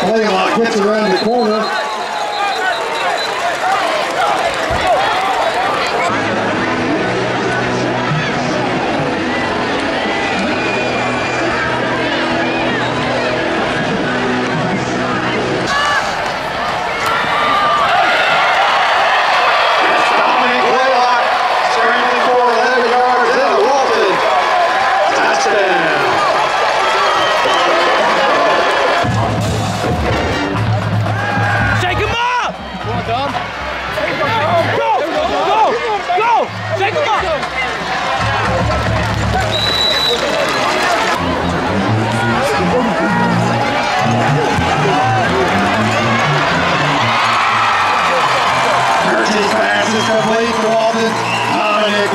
Blaylock gets around the corner. Mercy's pass is complete to Walton. Dominick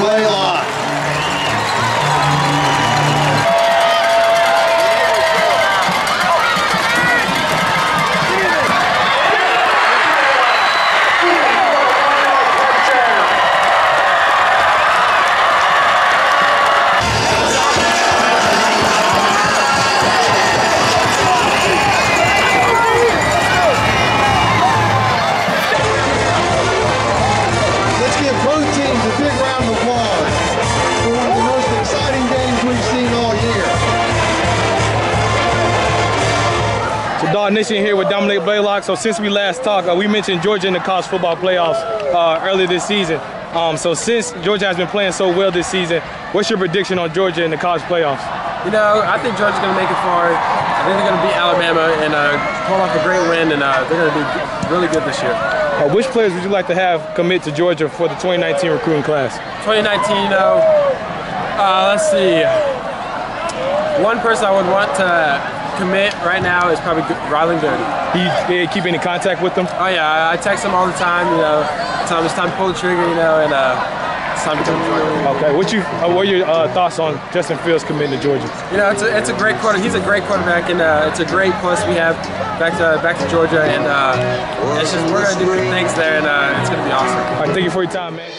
give both teams a big round of applause for one of the most exciting games we've seen all year. So DawgNation here with Dominick Blaylock. So since we last talked, uh, we mentioned Georgia in the college football playoffs uh, earlier this season. Um, so since Georgia has been playing so well this season, what's your prediction on Georgia in the college playoffs? You know, I think Georgia's going to make it far. I think they're going to beat Alabama and uh, pull off a great win, and uh, they're going to be really good this year. Uh, which players would you like to have commit to Georgia for the 2019 recruiting class? 2019, you know, uh, let's see. One person I would want to commit right now is probably Rylan. He, he keep any contact with them? Oh yeah, I, text him all the time. You know, tell him it's time to pull the trigger. You know, and uh, time to Georgia. Okay, what you uh, what are your uh, thoughts on Justin Fields committing to Georgia? You know, it's a, it's a great quarter. He's a great quarterback, and uh, it's a great plus we have back to back to Georgia, and uh, it's just we're gonna do good things there, and uh, it's gonna be awesome. All right, thank you for your time, man.